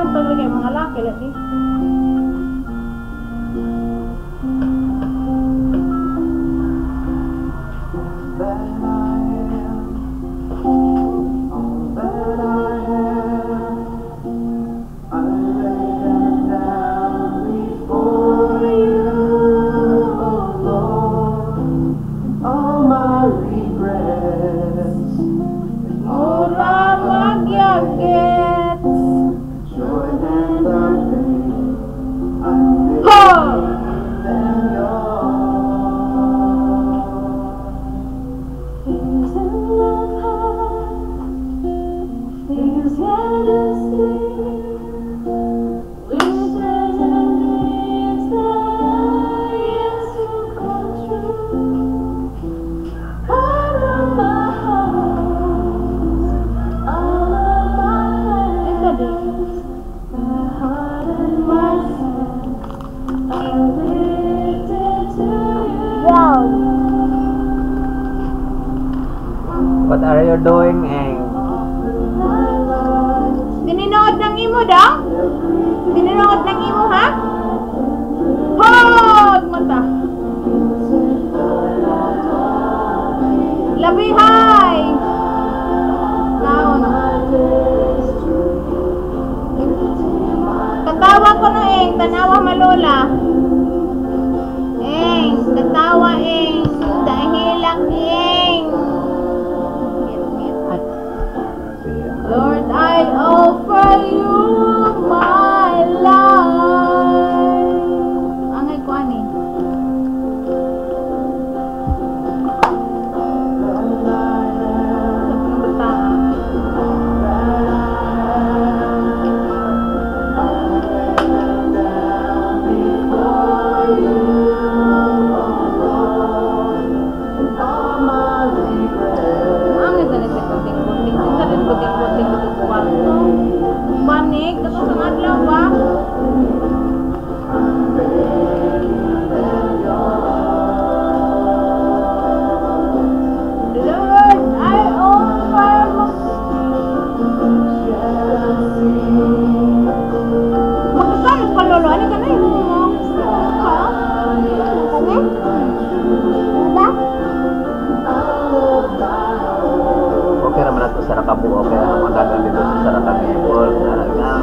Saan talaga yung mga laki, lagi? What are you doing, Eng? Dininood ng imo daw? Dininood ng imo, ha? Tanawa malola. Eng, tatawa eng.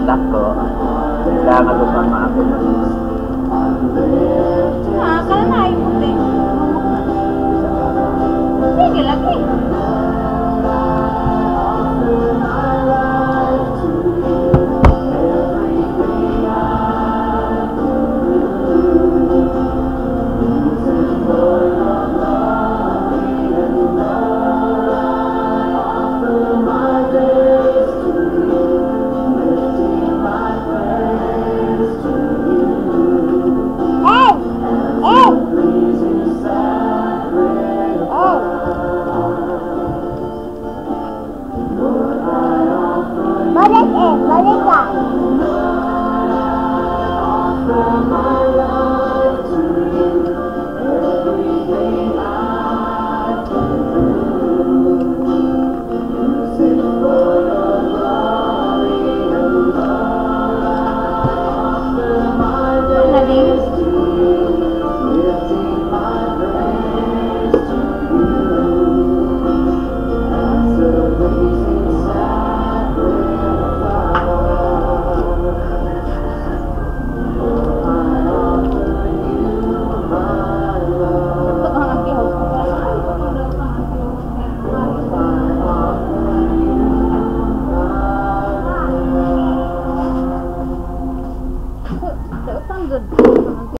anak ko, kailangan ko sa mga ako. Ah, kalamahin mo din. Sige, lagi.